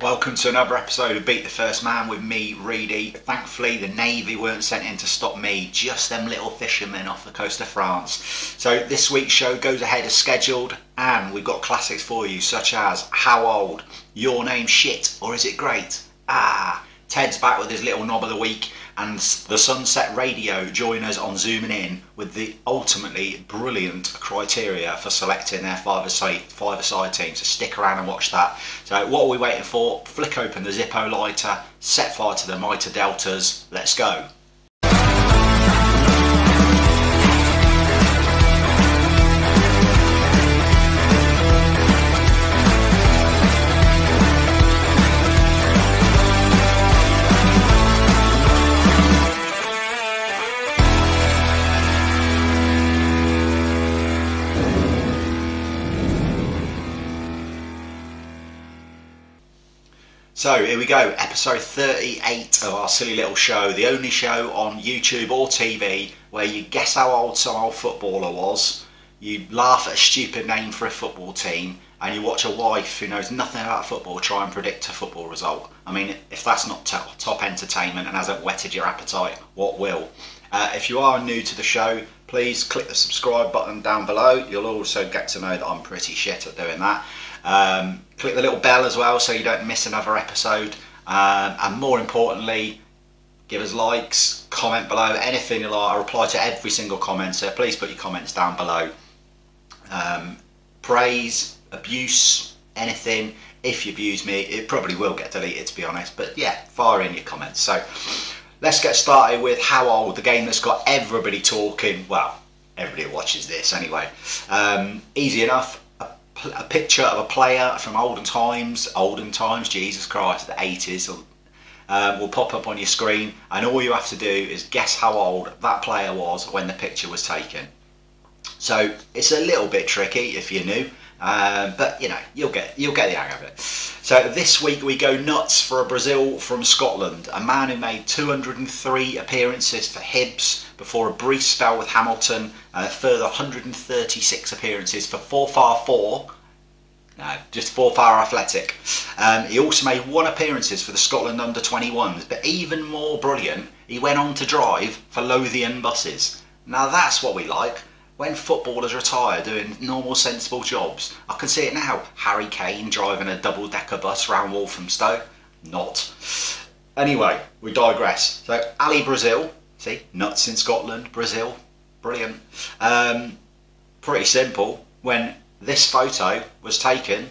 Welcome to another episode of Beat the First Man with me, Reedy. Thankfully, the Navy weren't sent in to stop me, just them little fishermen off the coast of France. So, this week's show goes ahead as scheduled, and we've got classics for you, such as How Old, Your Name Shit, or Is It Great? Ah, Ted's back with his little knob of the week, and the Sunset Radio join us on Zooming In with the ultimately brilliant criteria for selecting their five-a-side, five-a-side team. So stick around and watch that. So what are we waiting for? Flick open the Zippo lighter, set fire to the Mitre Deltas. Let's go. So here we go, episode 38 of our silly little show, the only show on YouTube or TV where you guess how old some old footballer was, you laugh at a stupid name for a football team, and you watch a wife who knows nothing about football try and predict a football result. I mean, if that's not top, top entertainment and hasn't whetted your appetite, what will? Uh, if you are new to the show, please click the subscribe button down below. You'll also get to know that I'm pretty shit at doing that. Um, click the little bell as well so you don't miss another episode. Um, and more importantly, give us likes, comment below, anything you like. I reply to every single comment, so please put your comments down below. Um, praise, abuse, anything. If you've abuse me, it probably will get deleted to be honest. But yeah, fire in your comments. So let's get started with How Old, the game that's got everybody talking. Well, everybody watches this anyway. Um, easy enough a picture of a player from olden times, olden times, Jesus Christ, the 80s, um, will pop up on your screen, and all you have to do is guess how old that player was when the picture was taken. So it's a little bit tricky if you're new, um, but you know you'll get you'll get the hang of it. So this week we go nuts for a Brazil from Scotland, a man who made 203 appearances for Hibs before a brief spell with Hamilton, a further 136 appearances for Forfar 4. No, just Forfar Athletic. Um, he also made one appearances for the Scotland under 21s, but even more brilliant, he went on to drive for Lothian buses. Now that's what we like when footballers retire doing normal sensible jobs. I can see it now. Harry Kane driving a double decker bus round Walthamstow. Not. Anyway, we digress. So Ali Brazil, see, nuts in Scotland, Brazil, brilliant. Um, pretty simple. When this photo was taken,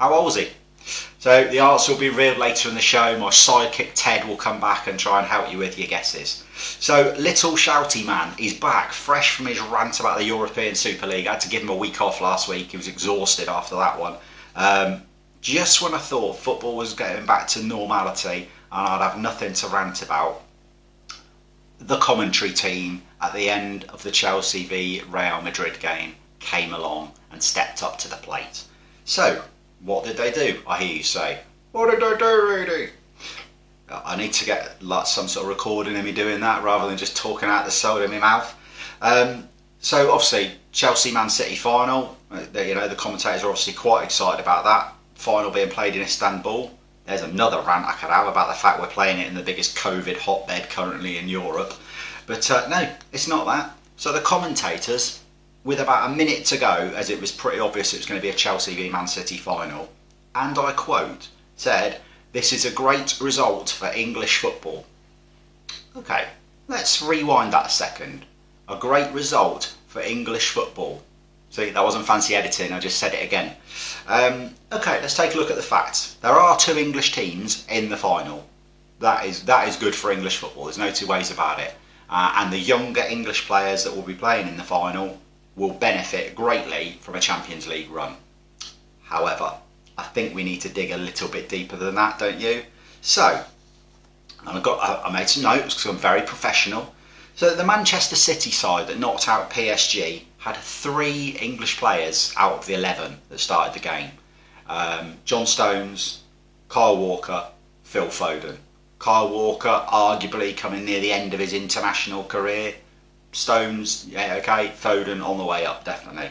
how old was he? So the answer will be revealed later in the show. My sidekick Ted will come back and try and help you with your guesses. So little shouty man, he's back, fresh from his rant about the European Super League. I had to give him a week off last week. He was exhausted after that one. Um, just when I thought football was getting back to normality and I'd have nothing to rant about, the commentary team at the end of the Chelsea v Real Madrid game came along and stepped up to the plate. So what did they do? I hear you say. What did they do, Reedy? I need to get like some sort of recording of me doing that rather than just talking out the soul of my mouth. Um, so obviously Chelsea Man City final. Uh, you know the commentators are obviously quite excited about that final being played in Istanbul. There's another rant I could have about the fact we're playing it in the biggest COVID hotbed currently in Europe. But uh, no, it's not that. So the commentators with about a minute to go, as it was pretty obvious it was going to be a Chelsea v Man City final, and I quote, said, This is a great result for English football. Okay, let's rewind that a second. A great result for English football. See, that wasn't fancy editing, I just said it again. Um, okay, let's take a look at the facts. There are two English teams in the final. That is, that is good for English football, there's no two ways about it. Uh, and the younger English players that will be playing in the final will benefit greatly from a Champions League run. However, I think we need to dig a little bit deeper than that, don't you? So, and I got I made some notes because I'm very professional. So the Manchester City side that knocked out PSG had three English players out of the 11 that started the game. Um, John Stones, Kyle Walker, Phil Foden. Kyle Walker arguably coming near the end of his international career. Stones, yeah, okay. Foden on the way up, definitely.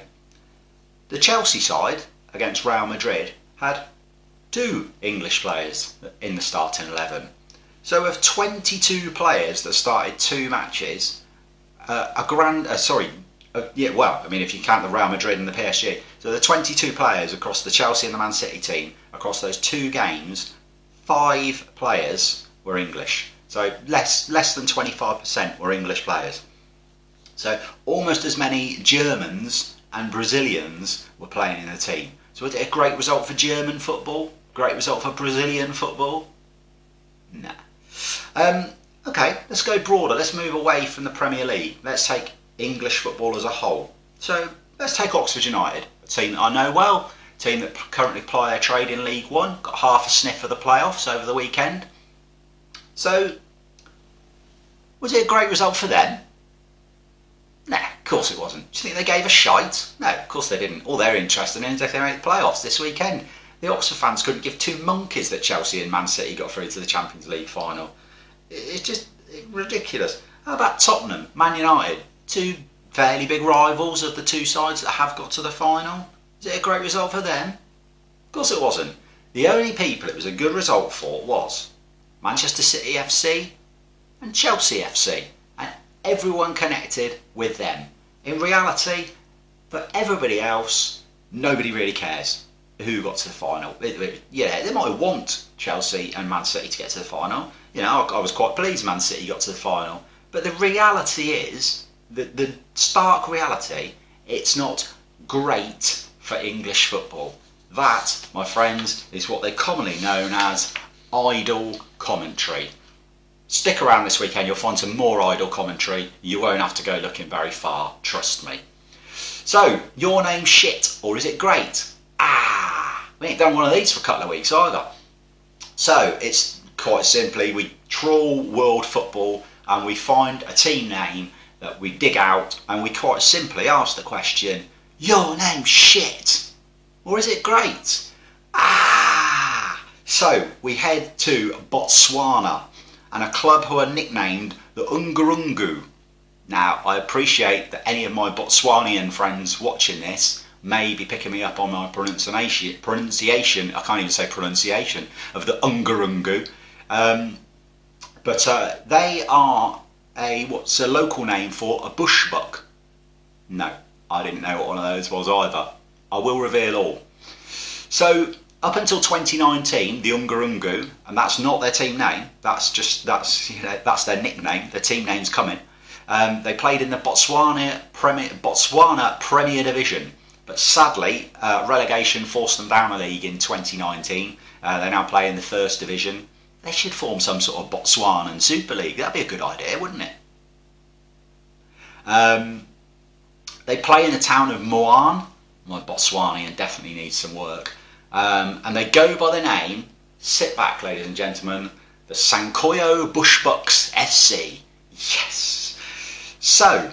The Chelsea side against Real Madrid had two English players in the starting 11. So of 22 players that started two matches, uh, a grand, uh, sorry, uh, yeah, well, I mean, if you count the Real Madrid and the PSG, so the 22 players across the Chelsea and the Man City team, across those two games, five players were English. So less less than 25% were English players. So almost as many Germans and Brazilians were playing in the team. So was it a great result for German football? Great result for Brazilian football? Nah. Um, okay, let's go broader. Let's move away from the Premier League. Let's take English football as a whole. So let's take Oxford United, a team that I know well, a team that currently ply their trade in League One, got half a sniff of the playoffs over the weekend. So, was it a great result for them? Nah, of course it wasn't. Do you think they gave a shite? No, of course they didn't. All they're interested in is if they make the playoffs this weekend. The Oxford fans couldn't give two monkeys that Chelsea and Man City got through to the Champions League final. It's just ridiculous. How about Tottenham, Man United? Two fairly big rivals of the two sides that have got to the final. Is it a great result for them? Of course it wasn't. The only people it was a good result for was Manchester City FC and Chelsea FC, and everyone connected with them. In reality, for everybody else, nobody really cares who got to the final. Yeah, they might want Chelsea and Man City to get to the final. You know, I was quite pleased Man City got to the final. But the reality is, the, the stark reality, it's not great for English football. That, my friends, is what they're commonly known as idle commentary. Stick around this weekend, you'll find some more idle commentary. You won't have to go looking very far, trust me. So, your name shit, or is it great? Ah, we ain't done one of these for a couple of weeks either. So, it's quite simply, we trawl world football and we find a team name that we dig out and we quite simply ask the question, your name shit, or is it great? Ah, so we head to Botswana and a club who are nicknamed the Ungarungu. Now, I appreciate that any of my Botswanian friends watching this may be picking me up on my pronunciation, pronunciation I can't even say pronunciation, of the Ungarungu. Um, but uh, they are a, what's a local name for a bushbuck? No, I didn't know what one of those was either. I will reveal all. So up until 2019, the Ungarungu, and that's not their team name. That's just that's you know, that's their nickname. Their team name's coming. Um, they played in the Botswana Premier, Botswana Premier Division, but sadly, uh, relegation forced them down a league in 2019. Uh, they now play in the First Division. They should form some sort of Botswanan Super League. That'd be a good idea, wouldn't it? Um, they play in the town of Moan. My Botswanian definitely needs some work. Um, and they go by the name, sit back ladies and gentlemen, the Sankoyo Bushbucks FC. Yes! So,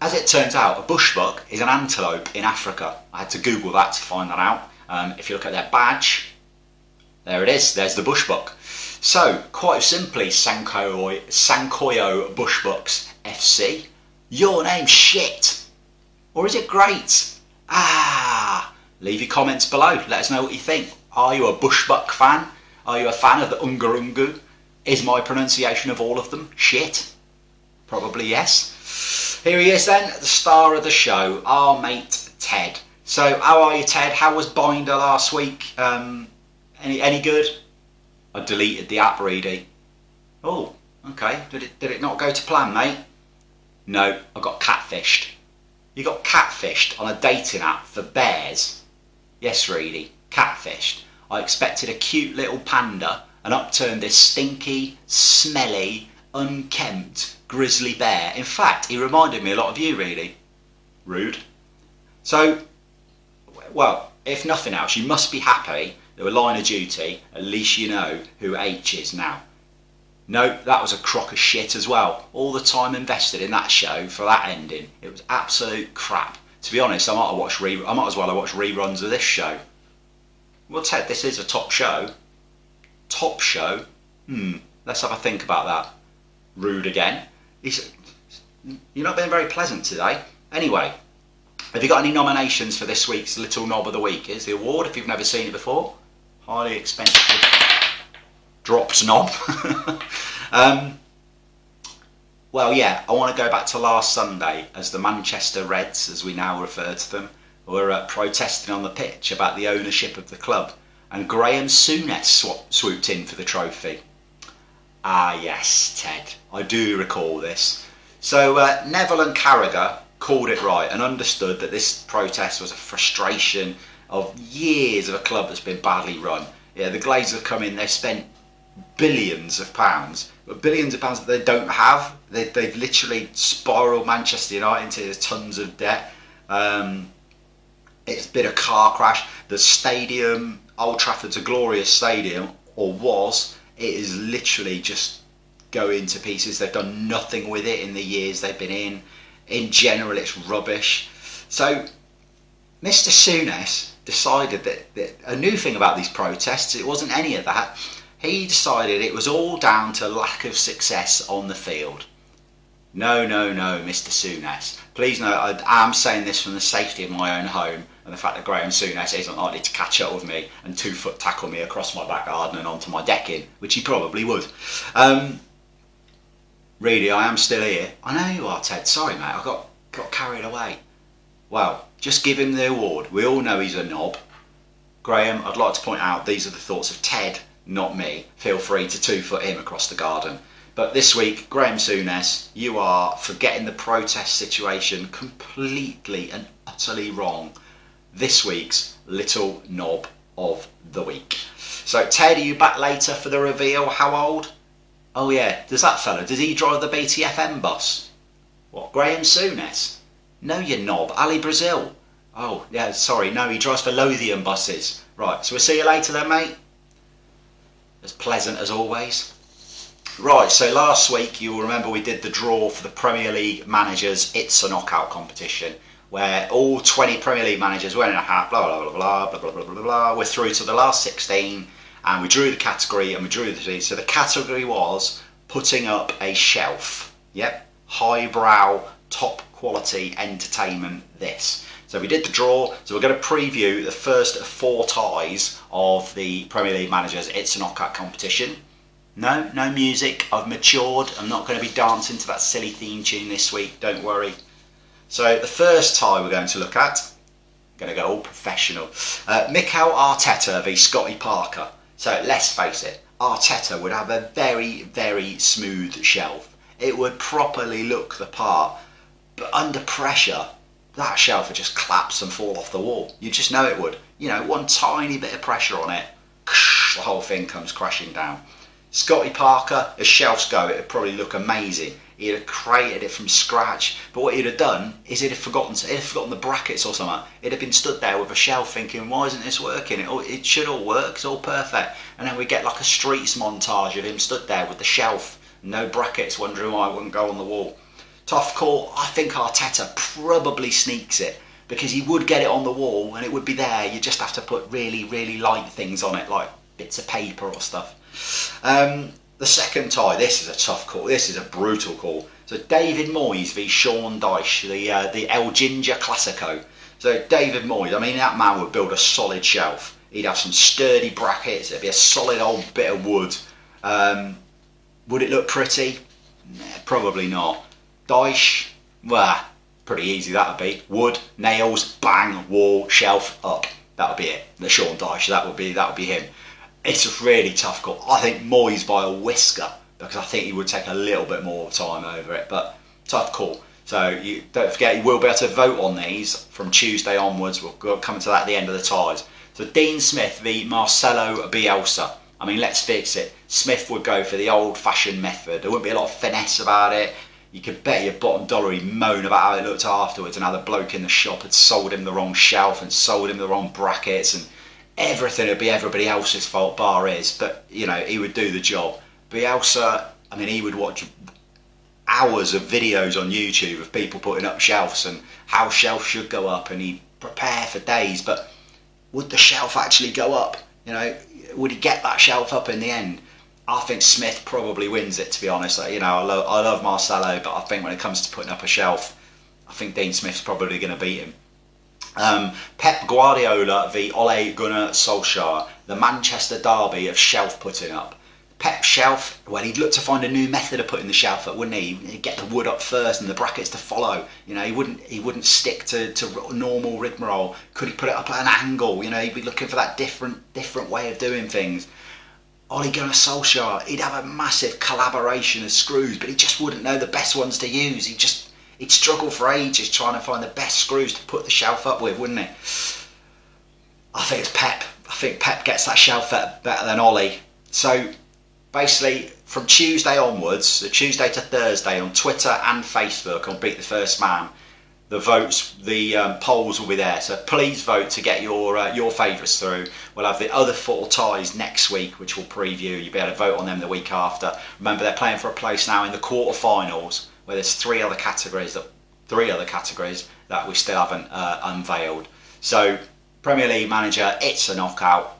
as it turns out, a bushbuck is an antelope in Africa. I had to Google that to find that out. Um, if you look at their badge, there it is, there's the bushbuck. So, quite simply, Sankoyo, Sankoyo Bushbucks FC, your name's shit. Or is it great? Ah, Leave your comments below. Let us know what you think. Are you a Bushbuck fan? Are you a fan of the Ungarungu? Is my pronunciation of all of them shit? Probably yes. Here he is then, the star of the show, our mate Ted. So, how are you, Ted? How was Binder last week? Um, any any good? I deleted the app, Reedy. Oh, okay. Did it did it not go to plan, mate? No, I got catfished. You got catfished on a dating app for bears. Yes, really, catfished. I expected a cute little panda and upturned this stinky, smelly, unkempt grizzly bear. In fact, he reminded me a lot of you, really. Rude. So, well, if nothing else, you must be happy that were line of duty, at least you know who H is now. No, that was a crock of shit as well. All the time invested in that show for that ending, it was absolute crap to be honest, I might have watched re- I might as well have watched reruns of this show. Well, Ted, this is a top show. Top show? Hmm. Let's have a think about that. Rude again. He's, you're not being very pleasant today. Anyway, Have you got any nominations for this week's Little Knob of the Week? Is the award if you've never seen it before? Highly expensive. Dropped knob. um, well, yeah, I want to go back to last Sunday as the Manchester Reds, as we now refer to them, were uh, protesting on the pitch about the ownership of the club, and Graham Souness sw- swooped in for the trophy. Ah, yes, Ted, I do recall this. So uh, Neville and Carragher called it right and understood that this protest was a frustration of years of a club that's been badly run. Yeah, the Glazers have come in, they've spent billions of pounds, billions of pounds that they don't have. They, they've literally spiraled Manchester United into tons of debt. Um, it's been a car crash. The stadium, Old Trafford's a glorious stadium, or was. It is literally just going to pieces. They've done nothing with it in the years they've been in. In general, it's rubbish. So, Mr. Souness decided that, that a new thing about these protests, it wasn't any of that. He decided it was all down to lack of success on the field. No, no, no, Mr. Souness. Please note, I am saying this from the safety of my own home and the fact that Graham Souness isn't likely to catch up with me and two foot tackle me across my back garden and onto my decking, which he probably would. Um, really, I am still here. I know you are, Ted. Sorry, mate. I got, got carried away. Well, just give him the award. We all know he's a knob. Graham, I'd like to point out these are the thoughts of Ted, not me. Feel free to two foot him across the garden. But this week, Graham Souness, you are forgetting the protest situation completely and utterly wrong. This week's little knob of the week. So, Ted, are you back later for the reveal? How old? Oh yeah, does that fella, does he drive the BTFM bus? What, Graham Souness? No, you knob, Ali Brazil. Oh, yeah, sorry, no, he drives for Lothian buses. Right, so we'll see you later then, mate. As pleasant as always. Right, so last week you'll remember we did the draw for the Premier League managers It's a Knockout competition where all 20 Premier League managers went in a hat, blah, blah, blah, blah, blah, blah, blah, blah, blah. We're through to the last 16 and we drew the category and we drew the team. so the category was putting up a shelf yep highbrow top quality entertainment this. So we did the draw so we're going to preview the first four ties of the premier league managers it's a knockout competition. No no music. I've matured. I'm not going to be dancing to that silly theme tune this week. Don't worry. So the first tie we're going to look at I'm going to go all professional. Uh, Mikel Arteta v Scotty Parker. So let's face it, Arteta would have a very, very smooth shelf. It would properly look the part, but under pressure, that shelf would just collapse and fall off the wall. You just know it would. You know, one tiny bit of pressure on it, the whole thing comes crashing down. Scotty Parker, as shelves go, it would probably look amazing. He'd have created it from scratch. But what he'd have done is he'd have forgotten he'd have forgotten the brackets or something. He'd have been stood there with a shelf thinking, why isn't this working? It, it should all work, it's all perfect. And then we get like a streets montage of him stood there with the shelf, no brackets, wondering why it wouldn't go on the wall. Tough call. I think Arteta probably sneaks it because he would get it on the wall and it would be there. You just have to put really, really light things on it, like bits of paper or stuff. Um, the second tie, this is a tough call. This is a brutal call. So David Moyes v Sean Dyche, the uh, the El Ginger Classico. So David Moyes, I mean that man would build a solid shelf. He'd have some sturdy brackets. It'd be a solid old bit of wood. Um, would it look pretty? Nah, probably not. Dyche, well, pretty easy that'd be. Wood, nails, bang, wall, shelf, up. That would be it. The Sean Dyche, that would be that would be him it's a really tough call. I think Moyes by a whisker because I think he would take a little bit more time over it, but tough call. So you don't forget you will be able to vote on these from Tuesday onwards. We'll come to that at the end of the ties. So Dean Smith v Marcelo Bielsa. I mean, let's fix it. Smith would go for the old-fashioned method. There wouldn't be a lot of finesse about it. You could bet your bottom dollar he'd moan about how it looked afterwards and how the bloke in the shop had sold him the wrong shelf and sold him the wrong brackets and everything would be everybody else's fault, bar is. But you know, he would do the job. Bielsa, I mean, he would watch hours of videos on YouTube of people putting up shelves and how shelves should go up, and he'd prepare for days. But would the shelf actually go up? You know, would he get that shelf up in the end? I think Smith probably wins it. To be honest, you know, I love, I love Marcelo, but I think when it comes to putting up a shelf, I think Dean Smith's probably going to beat him. Um, Pep Guardiola v Ole Gunnar Solskjaer, the Manchester derby of shelf putting up. Pep shelf, well, he'd look to find a new method of putting the shelf up, wouldn't he? He'd get the wood up first and the brackets to follow. You know, he wouldn't he wouldn't stick to, to normal rigmarole. Could he put it up at an angle? You know, he'd be looking for that different different way of doing things. Ole Gunnar Solskjaer, he'd have a massive collaboration of screws, but he just wouldn't know the best ones to use. He just he'd struggle for ages trying to find the best screws to put the shelf up with, wouldn't he? I think it's Pep. I think Pep gets that shelf better than Ole. So basically, from Tuesday onwards, the Tuesday to Thursday on Twitter and Facebook on Beat the First Man, the votes, the um, polls will be there. So please vote to get your uh, your favourites through. We'll have the other four ties next week, which we'll preview. You'll be able to vote on them the week after. Remember, they're playing for a place now in the quarterfinals where there's three other categories that three other categories that we still haven't uh, unveiled. So Premier League manager, it's a knockout.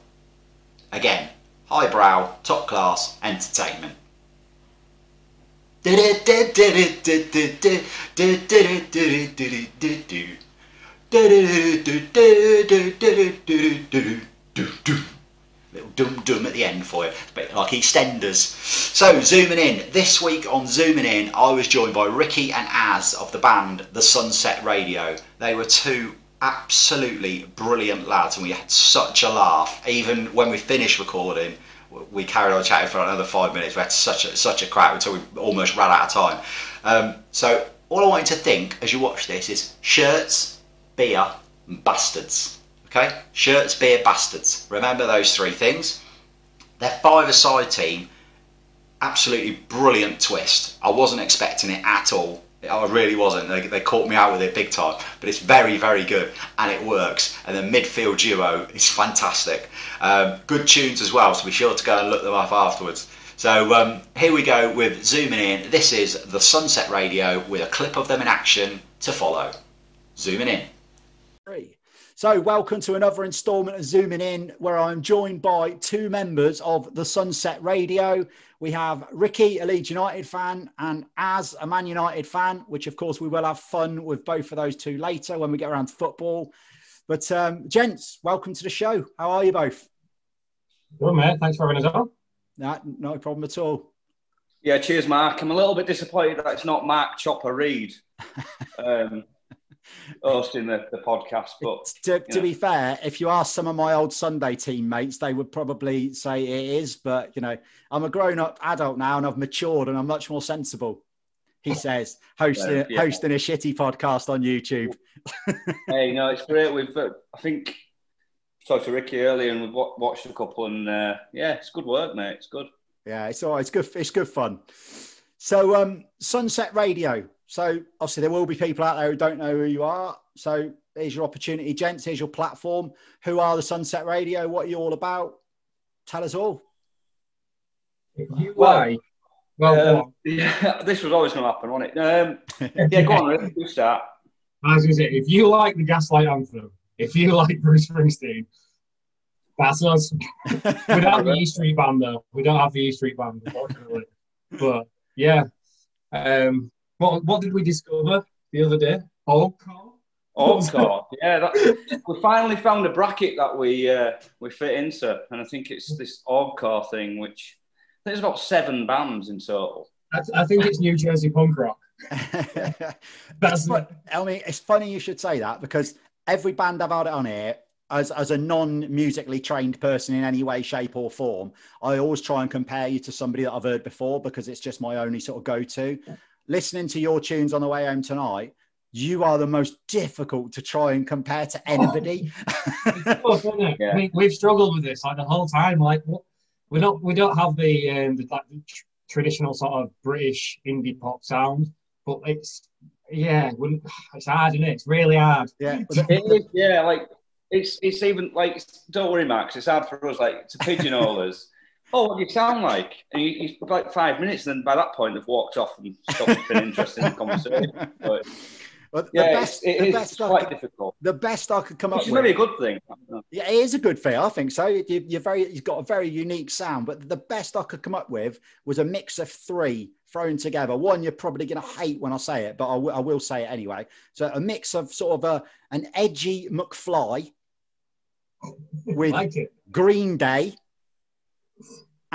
Again, highbrow, top class entertainment. Little dum dum at the end for you, but like EastEnders. So zooming in this week on zooming in, I was joined by Ricky and Az of the band The Sunset Radio. They were two absolutely brilliant lads, and we had such a laugh. Even when we finished recording, we carried on chatting for another five minutes. We had such a, such a crack until we almost ran out of time. Um, so all I want you to think as you watch this is shirts, beer, and bastards. Okay, shirts, beer, bastards. Remember those three things. Their five-a-side team, absolutely brilliant twist. I wasn't expecting it at all. I really wasn't. They, they caught me out with it big time, but it's very, very good and it works. And the midfield duo is fantastic. Um, good tunes as well, so be sure to go and look them up afterwards. So um, here we go with zooming in. This is the Sunset Radio with a clip of them in action to follow. Zooming in. Three. So, welcome to another instalment of Zooming In, where I'm joined by two members of the Sunset Radio. We have Ricky, a Leeds United fan, and Az, a Man United fan, which of course we will have fun with both of those two later when we get around to football. But, um, gents, welcome to the show. How are you both? Good, mate. Thanks for having us on. No, no problem at all. Yeah, cheers, Mark. I'm a little bit disappointed that it's not Mark Chopper Reed. um, hosting the, the podcast. But to, to be fair, if you ask some of my old Sunday teammates, they would probably say it is. But you know, I'm a grown-up adult now, and I've matured, and I'm much more sensible. He says, hosting yeah. hosting a shitty podcast on YouTube. hey, no, it's great. We've, uh, I think, talked to Ricky earlier, and we've watched a couple, and uh, yeah, it's good work, mate. It's good. Yeah, it's all right. It's good. It's good fun. So, um, Sunset Radio. So obviously there will be people out there who don't know who you are. So here's your opportunity, gents. Here's your platform. Who are the Sunset Radio? What are you all about? Tell us all. You Why? Well, um, yeah, this was always going to happen, wasn't it? Um, yeah, go on, you start. I was going to say, if you like the Gaslight Anthem, if you like Bruce Springsteen, that's us. we don't have the E Street Band though. We don't have the E Street Band, unfortunately. But yeah, um, what what did we discover the other day? Orgcore. Orgcore. yeah, that, we finally found a bracket that we uh, we fit into, and I think it's this Orgcore thing, which there's about seven bands in total. I, I think it's New Jersey punk rock. That's fun, I mean, it's funny you should say that because every band I've had on here, as, as a non-musically trained person in any way, shape, or form, I always try and compare you to somebody that I've heard before because it's just my only sort of go-to listening to your tunes on the way home tonight, you are the most difficult to try and compare to anybody. tough, yeah. we, we've struggled with this like the whole time. Like we don't we don't have the um, the, like, tr- traditional sort of British indie pop sound, but it's yeah, it's hard, isn't it? It's really hard. Yeah, it is, yeah, like it's it's even like don't worry, Max. It's hard for us like to pigeonhole us oh, what do you sound like? And you, you like five minutes, and then by that point, they've walked off and stopped being interested in the conversation. But, but yeah, the best, it's, it the best quite could, difficult. The best I could come Which up is with. maybe a good thing. Yeah, it is a good thing. I think so. You, are very, you've got a very unique sound. But the best I could come up with was a mix of three thrown together. One you're probably going to hate when I say it, but I, w- I will say it anyway. So a mix of sort of a an edgy McFly with like. Green Day.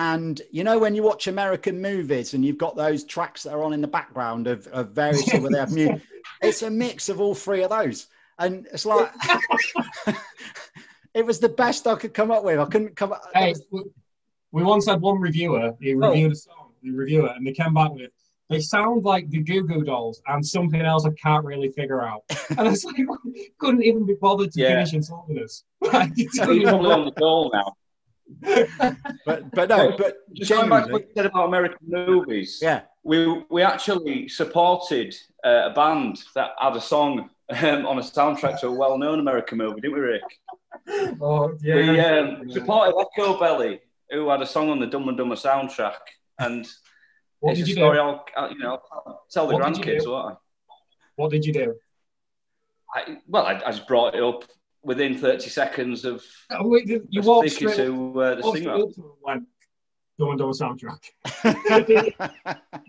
And you know when you watch American movies and you've got those tracks that are on in the background of, of various where they have music, it's a mix of all three of those. And it's like it was the best I could come up with. I couldn't come up. Hey, we- we once had one reviewer, he Oh. reviewed a song, the reviewer, and they came back with, they sound like the Goo Goo Dolls and something else I can't really figure out. And it's like, couldn't even be bothered to Yeah. finish insulting us. Like, it's He's not even probably on the goal now. But but no, but Just going back to what you said about American movies. yeah. We we actually supported uh, a band that had a song um, on a soundtrack to a well-known American movie, didn't we, Rick? Oh, yeah. We um, supported Echobelly, who had a song on the Dumb and Dumber soundtrack, and what it's did a you story do? I'll, I'll, you know I'll tell the What grandkids. do? What What did you do? I, I, well, I, I just brought it up within 30 seconds of Oh, wait, you of walked speaking straight, to uh, the walked singer. straight up to him and went, Dumb and Dumber soundtrack.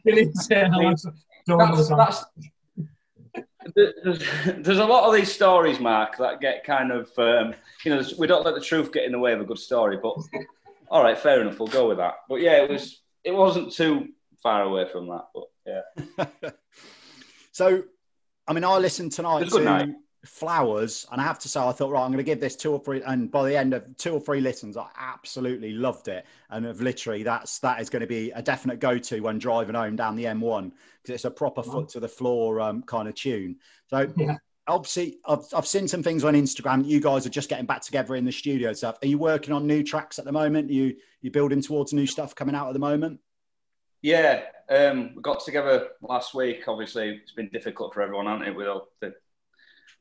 You didn't say hello to Dumb and Dumber That's, soundtrack. that's, there's, there's a lot of these stories, Mark, that get kind of, um, you know, we don't let the truth get in the way of a good story. But all right, fair enough, we'll go with that. But yeah, it was, it wasn't too far away from that. But yeah, so, I mean, I listened It tonight was a good to night. Flowers, and I have to say, I thought, right, I'm going to give this two or three, and by the end of two or three listens, I absolutely loved it, and have literally that's that is going to be a definite go-to when driving home down the M1 because it's a proper foot to the floor um, kind of tune. So. Yeah. Obviously, I've, I've seen some things on Instagram. You guys are just getting back together in the studio and stuff. Are you working on new tracks at the moment? Are you you building towards new stuff coming out at the moment? yeah, um, we got together last week. Obviously, it's been difficult for everyone, hasn't it, with all the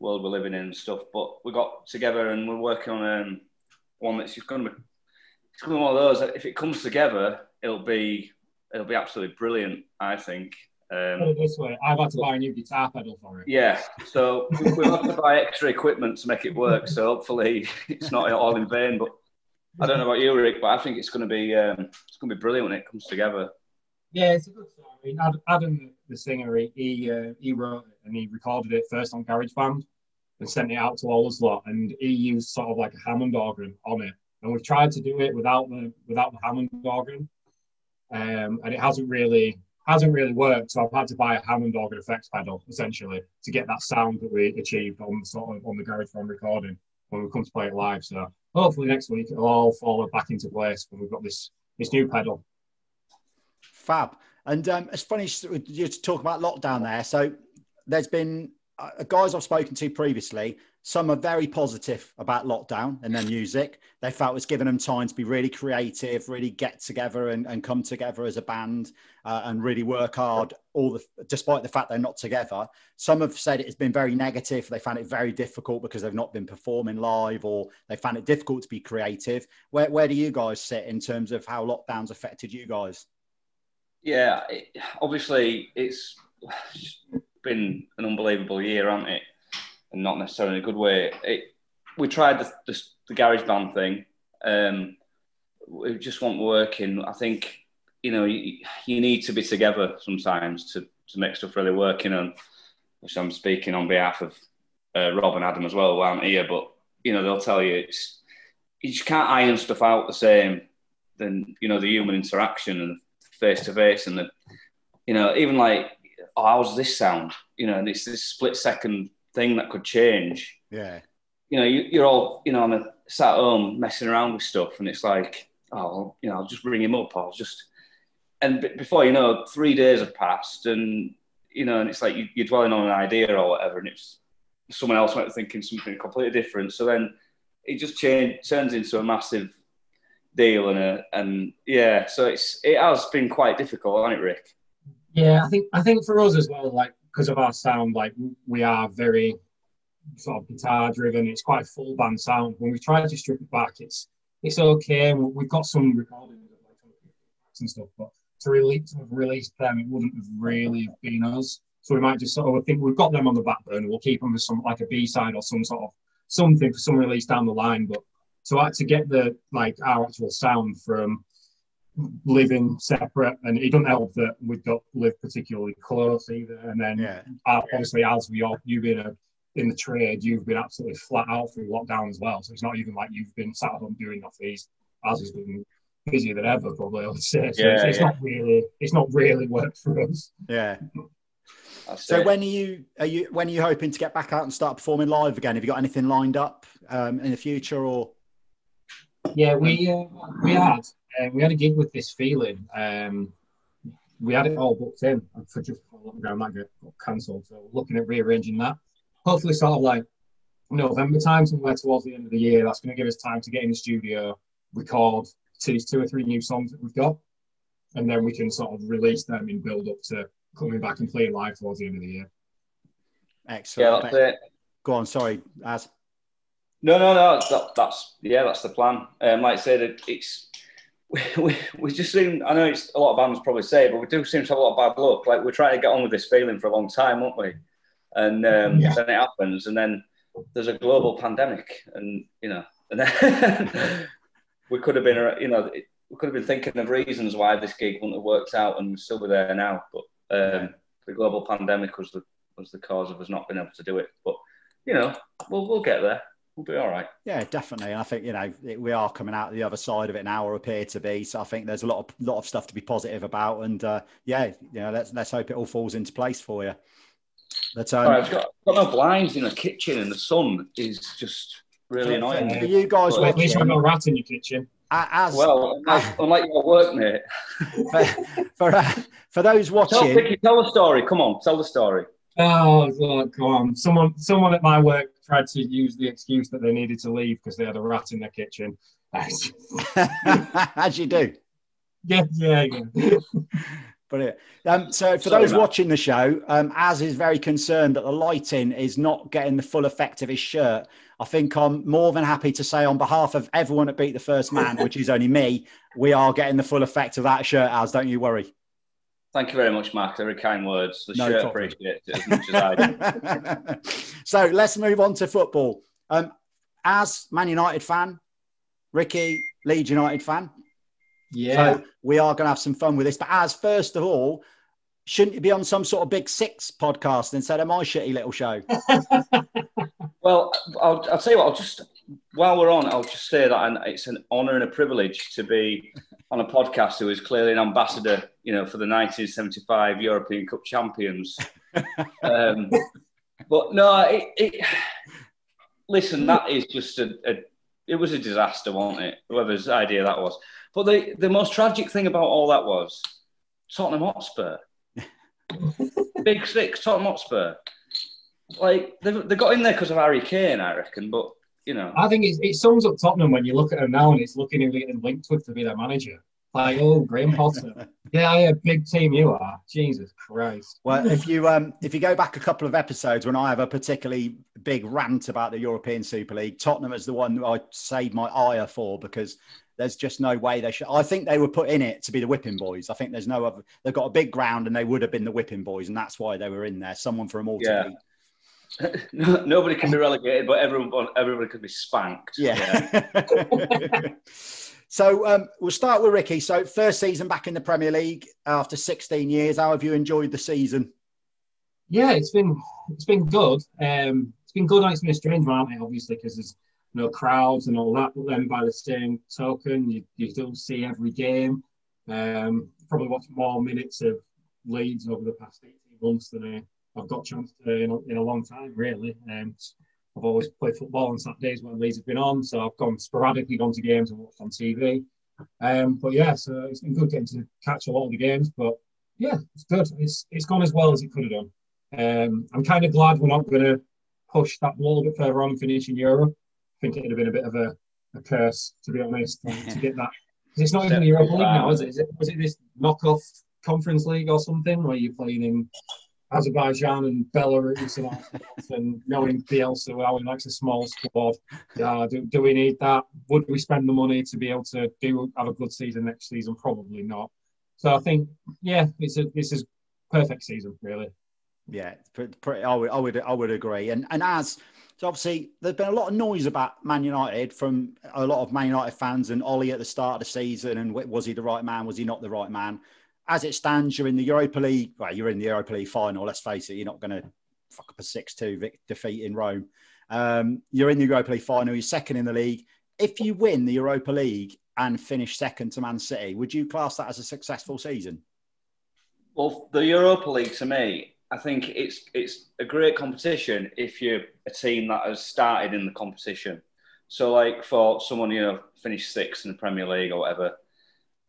world we're living in and stuff. But we got together and we're working on um, one that's just going to be, it's going to be one of those. that If it comes together, it'll be it'll be absolutely brilliant. I think. Um, this way, I've had to buy a new guitar pedal for it. yeah, so we- we'll have to buy extra equipment to make it work. So hopefully it's not all in vain. But I don't know about you, Rick, but I think it's going to be um, it's going to be brilliant when it comes together. Yeah, it's a good song. I mean, Adam, the singer, he he, uh, he wrote it and he recorded it first on GarageBand and sent it out to all us lot. And he used sort of like a Hammond organ on it. And we've tried to do it without the without the Hammond organ, um, and it hasn't really hasn't really worked. So I've had to buy a Hammond organ effects pedal essentially to get that sound that we achieved on sort of on the GarageBand recording when we come to play it live. So hopefully next week it'll all fall back into place when we've got this this new pedal. Fab. And um, it's funny you to talk about lockdown there. So there's been uh, guys I've spoken to previously. Some are very positive about lockdown and their music. They felt it's given them time to be really creative, really get together and, and come together as a band uh, and really work hard. All the despite the fact they're not together. Some have said it's been very negative. They found it very difficult because they've not been performing live, or they found it difficult to be creative. Where where do you guys sit in terms of how lockdowns affected you guys? Yeah, it, obviously it's been an unbelievable year, hasn't it? And not necessarily in a good way. It, we tried the, the, the garage band thing. Um, it just wasn't working. I think you know you, you need to be together sometimes to, to make stuff really work. Know, which I'm speaking on behalf of uh, Rob and Adam as well. Who aren't here, but you know they'll tell you it's you just can't iron stuff out the same than you know the human interaction and face to face and the you know even like oh how's this sound? You know and it's this split second thing that could change. Yeah. you know you, you're all you know a sat at home messing around with stuff and it's like oh you know I'll just bring him up. I'll just and b- before you know three days have passed and you know and it's like you, you're dwelling on an idea or whatever and it's someone else might be thinking something completely different. So then it just change, turns into a massive deal and a, and yeah so it's it has been quite difficult hasn't it Rick Yeah, I think I think for us as well, like because of our sound, like we are very sort of guitar driven. It's quite a full band sound. When we try to strip it back, it's it's okay. We- We've got some recordings of like and stuff, but to release to have released them, it wouldn't have really been us. So we might just sort of think we've got them on the back burner. We'll keep them as some like a B side or some sort of something for some release down the line. But to to get the like our actual sound from living separate, and it doesn't help that we don't live particularly close either. And then Yeah. uh, obviously, as we all, you've been a, in the trade, you've been absolutely flat out through lockdown as well. So it's not even like you've been sat at home doing nothing. Az has been busier than ever, probably. I would say. So Yeah, it's, it's yeah. not really, it's not really worked for us. Yeah. That's So it. when are you are you when are you hoping to get back out and start performing live again? Have you got anything lined up um, in the future or? Yeah, we uh, we had uh, we had a gig with this feeling. Um, we had it all booked in for just before lockdown that got got cancelled. So we're looking at rearranging that. Hopefully, sort of like November time, somewhere towards the end of the year. That's going to give us time to get in the studio, record these two or three new songs that we've got, and then we can sort of release them in build up to coming back and playing live towards the end of the year. yeah, Excellent. that's it. Go on. Sorry, Az. No, no, no. That, that's yeah, that's the plan. Um, like I said, it, it's we, we, just seem. I know it's a lot of bands probably say, but we do seem to have a lot of bad luck. Like we're trying to get on with this feeling for a long time, aren't we? And um, Yeah. then it happens, and then there's a global pandemic, and you know, and then we could have been, you know, we could have been thinking of reasons why this gig wouldn't have worked out, and we'd still be there now. But um, the global pandemic was the was the cause of us not being able to do it. But you know, we'll we'll get there. We'll be all right. Yeah, definitely. And I think you know it, we are coming out the other side of it now, or appear to be. So I think there's a lot of lot of stuff to be positive about. And uh, yeah, you know, let's let's hope it all falls into place for you. But um, All right, I've got, got no blinds in the kitchen, and the sun is just really annoying. for you guys Well, At least we've not got rat in your kitchen. as Well, unlike, unlike your work, mate. for for, uh, for those Tell, watching, Vicky, tell the story. Come on, tell the story. Oh, God, come on. Someone, someone at my work tried to use the excuse that they needed to leave because they had a rat in their kitchen. as you do. yeah, yeah, yeah. Brilliant. Um, so, for Sorry, those Matt. watching the show, um, Az is very concerned that the lighting is not getting the full effect of his shirt. I think I'm more than happy to say, on behalf of everyone at Beat the First Man, which is only me, we are getting the full effect of that shirt, Az. Don't you worry. Thank you very much, Mark. Very kind words. The No shirt problem. appreciates it as much as I do. so, let's move on to football. Um, Az Man United fan, Ricky, Leeds United fan, Yeah. So we are going to have some fun with this. But Az first of all, shouldn't you be on some sort of big six podcast instead of my shitty little show? Well, I'll, I'll tell you what. I'll just while we're on, I'll just say that and it's an honour and a privilege to be on a podcast who is clearly an ambassador, you know, for the 1975 European Cup champions. um, but no, it, it, listen, that is just a, a. It was a disaster, wasn't it? Whoever's idea that was. But the the most tragic thing about all that was Tottenham Hotspur. Big six, Tottenham Hotspur. Like they they got in there because of Harry Kane, I reckon. But you know, I think it's, it sums up Tottenham when you look at them now and it's looking at getting linked with to be their manager. Like, oh, Graham Potter. yeah, yeah, big team you are. Jesus Christ. Well, if you um, if you go back a couple of episodes when I have a particularly big rant about the European Super League, Tottenham is the one that I saved my ire for because there's just no way they should. I think they were put in it to be the whipping boys. I think there's no other. They've got a big ground and they would have been the whipping boys, and that's why they were in there. Someone for them all Yeah. To beat. no- nobody can be relegated, but everyone everybody could be spanked. Yeah. so um, we'll start with Ricky. So first season back in the Premier League after 16 years. How have you enjoyed the season? Yeah, it's been it's been good. Um, it's been good and it's been a strange one, hasn't it, obviously, because there's no crowds and all that. But then by the same token, you, you still see every game. Um, probably watched more minutes of Leeds over the past 18 months than I, I've got a chance to in a, in a long time, really. Um, I've always played football on Saturdays when Leeds have been on, so I've gone sporadically gone to games and watched on TV. Um, but yeah, so it's been good getting to catch a lot of the games. But yeah, it's good. It's it's gone as well as it could have done. Um, I'm kind of glad we're not going to push that ball a little bit further on and finish in Europe. I think it'd have been a bit of a, a curse, to be honest, to, get that. it's not even the Europa League now, is it? Is it? Was it this knockoff Conference League or something where you're playing in Azerbaijan and Belarus and and knowing Bielsa, how he likes a small squad? Uh, do, do we need that? Would we spend the money to be able to do have a good season next season? Probably not. So I think, yeah, it's a it's a perfect season, really. Yeah, it's pre- pre- I would, I would, I would agree. And and Az So obviously, there's been a lot of noise about Man United from a lot of Man United fans and Ole at the start of the season. And was he the right man? Was he not the right man? As it stands, you're in the Europa League. Well, you're in the Europa League final. Let's face it, you're not going to fuck up a six-two defeat in Rome. Um, you're in the Europa League final. You're second in the league. If you win the Europa League and finish second to Man City, would you class that as a successful season? Well, the Europa League to me I think it's it's a great competition if you're a team that has started in the competition. So, like for someone you know finished sixth in the Premier League or whatever,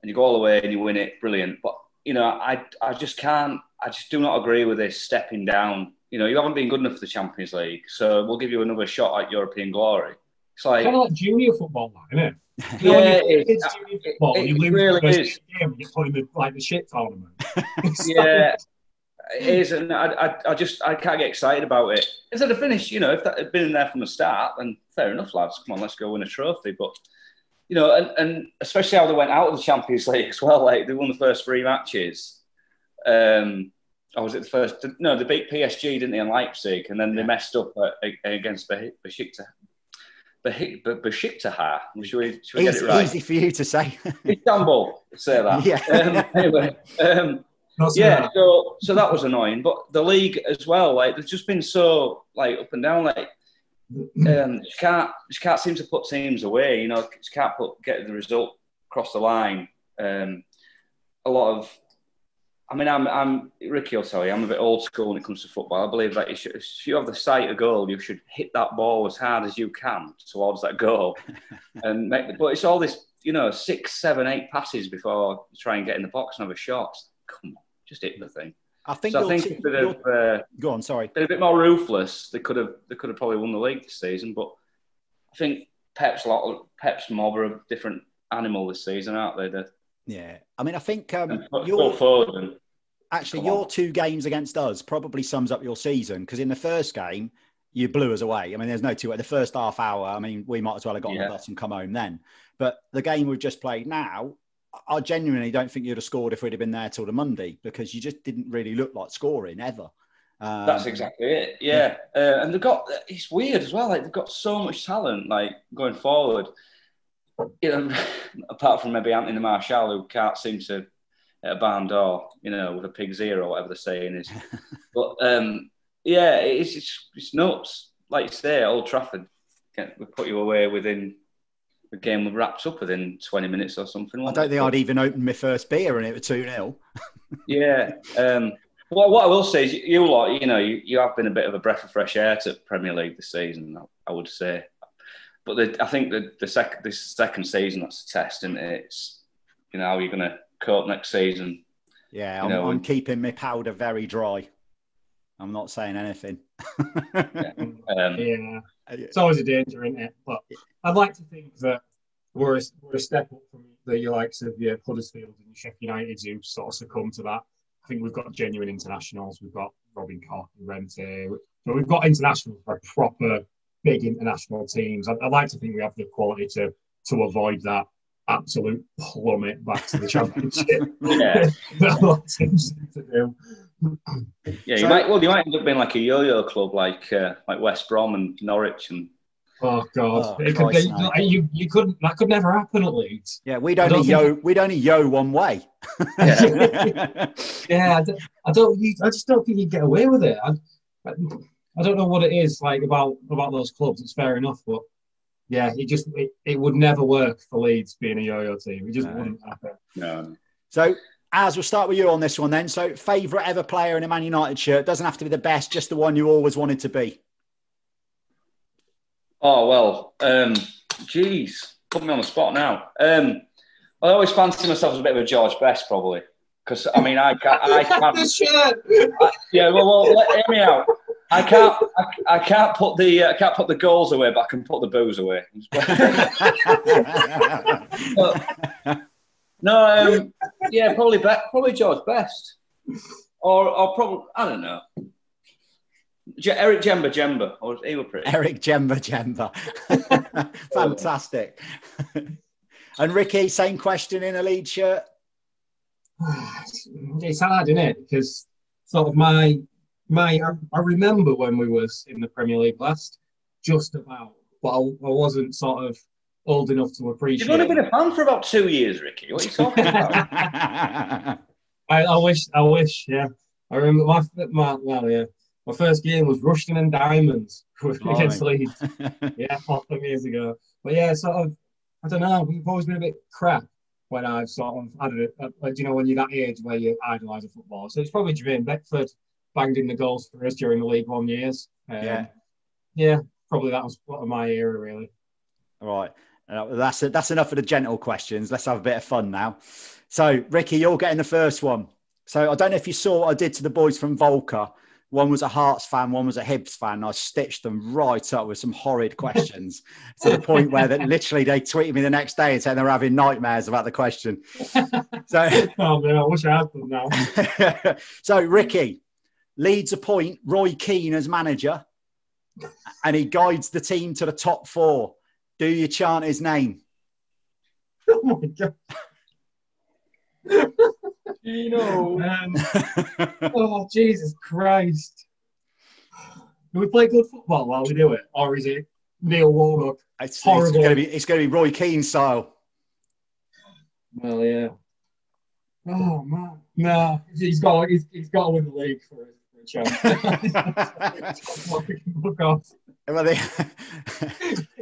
and you go all the way and you win it, brilliant. But you know, I I just can't. I just do not agree with this stepping down. You know, you haven't been good enough for the Champions League, so we'll give you another shot at European glory. It's like kind of like junior football, isn't it? You yeah, it's, junior football. It, you lose really the first game, you get put in the, like the shit tournament. yeah, it is, and I, I, I, just I can't get excited about it. Is it. Instead of finish, you know, if that had been in there from the start, then fair enough, lads. Come on, let's go win a trophy. But you know, and, and especially how they went out of the Champions League as well. Like they won the first three matches. Um, or was it the first? No, they beat PSG, didn't they, in Leipzig, and then they messed up against Besiktas. Besiktas. Should we, should we get it right? Easy for you to say. Istanbul, say that. Yeah. Um, anyway, um, yeah, so so that was annoying. But the league as well, like they've just been so like up and down. Like um, you can't you can't seem to put teams away. You know, she can't put get the result across the line. Um, a lot of, I mean, I'm I'm Ricky will tell you, I'm a bit old school when it comes to football. I believe that you should, if you have the sight of goal, you should hit that ball as hard as you can towards that goal, and make. But it's all this, you know, six, seven, eight passes before you try and get in the box and have a shot. Come on just hit the thing. I think. So I think t- bit of, uh, go on. Sorry. Been a bit more ruthless. They could have. They could have probably won the league this season, but I think Pep's a lot. Of, Pep's mob are a different animal this season, aren't they? The, yeah, I mean, I think um, your actually your two games against us probably sums up your season because in the first game you blew us away. I mean, there's no two way. The first half hour, I mean, we might as well have got yeah. on the bus and come home then. But the game we've just played now, I genuinely don't think you'd have scored if we'd have been there till the Monday because you just didn't really look like scoring ever. Um, That's exactly it. Yeah, uh, and they've got it's weird as well. Like they've got so much talent. Like going forward, you know, apart from maybe Anthony Martial, who can't seem to at a barn door, you know, with a pig's ear or whatever the saying is. but um, yeah, it's, it's, it's nuts. Like you say, Old Trafford, can, we put you away within the game wraps up within 20 minutes or something. I don't think I'd even opened my first beer and it was 2 0. yeah. Um, well, what I will say is, you lot, you know, you, you have been a bit of a breath of fresh air to Premier League this season, I would say. But the, I think the, the second this second season, that's a test, and it? It's, you know, how you're going to cope next season. Yeah, I'm, know, I'm keeping my powder very dry. I'm not saying anything. yeah. Um, yeah. It's always a danger, isn't it? But I'd like to think that we're a, we're a step up from the likes of yeah, Huddersfield and Sheffield United who sort of succumb to that. I think we've got genuine internationals. We've got Robin Koch and Rente. So we've got internationals for proper big international teams. I'd, I'd, like to think we have the quality to to avoid that absolute plummet back to the championship. yeah. that a lot of teams to do. Yeah, you might. Well, you might end up being like a yo-yo club, like uh, like West Brom and Norwich and Oh God! Oh, could, they, you you couldn't that could never happen at Leeds. Yeah, we'd only yo think... we'd only yo one way. yeah, yeah I, don't, I, don't, I just don't think you'd get away with it. I, I, don't know what it is like about about those clubs. It's fair enough, but yeah, it just it, it would never work for Leeds being a yo-yo team. It just no. wouldn't happen. No. So as we'll start with you on this one then. So, favourite ever player in a Man United shirt doesn't have to be the best, just the one you always wanted to be. Oh well, um, geez, put me on the spot now. Um, I always fancy myself as a bit of a George Best, probably, because I mean, I can't. I can't I, yeah, well, well, let, hear me out. I can't. I, I, can't put the. Uh, I can't put the goals away, but I can put the booze away. but, no, um, yeah, probably be, probably George Best, or or probably I don't know. Eric Djemba Djemba, or he was pretty. Eric Djemba Djemba, fantastic. and Ricky, same question in a lead shirt. It's hard, isn't it? Because sort of my my I remember when we was in the Premier League last, just about, but I, I wasn't sort of old enough to appreciate. You've only been a fan for about two years, Ricky. What are you talking about? I, I wish, I wish, yeah. I remember my, my well, yeah. My first game was Rushden and Diamonds against Leeds. yeah, four years ago. But yeah, sort of, I don't know. We've always been a bit crap when I've sort of had it. Like, you know, when you're that age where you idolise a football. So it's probably Jermaine Beckford banged in the goals for us during the League One years. Um, yeah, yeah, probably that was part of my era, really. All right. That's that's enough of the gentle questions. Let's have a bit of fun now. So, Ricky, you're getting the first one. So, I don't know if you saw what I did to the boys from Volca. One was a Hearts fan, one was a Hibs fan. I stitched them right up with some horrid questions to the point where that literally they tweeted me the next day and said they're having nightmares about the question. So, oh man, I wish I had them now. so, Ricky Leeds a point Roy Keane as manager, and he guides the team to the top four. Do you chant his name? Oh my god. you know. Um, oh Jesus Christ! Do we play good football while we do it, or is it Neil Warnock? It's, it's going to be it's going to be Roy Keane style. Well, yeah. Oh man, no, he's got he's, he's got to win the league for, for a chance. Look off. Well, they,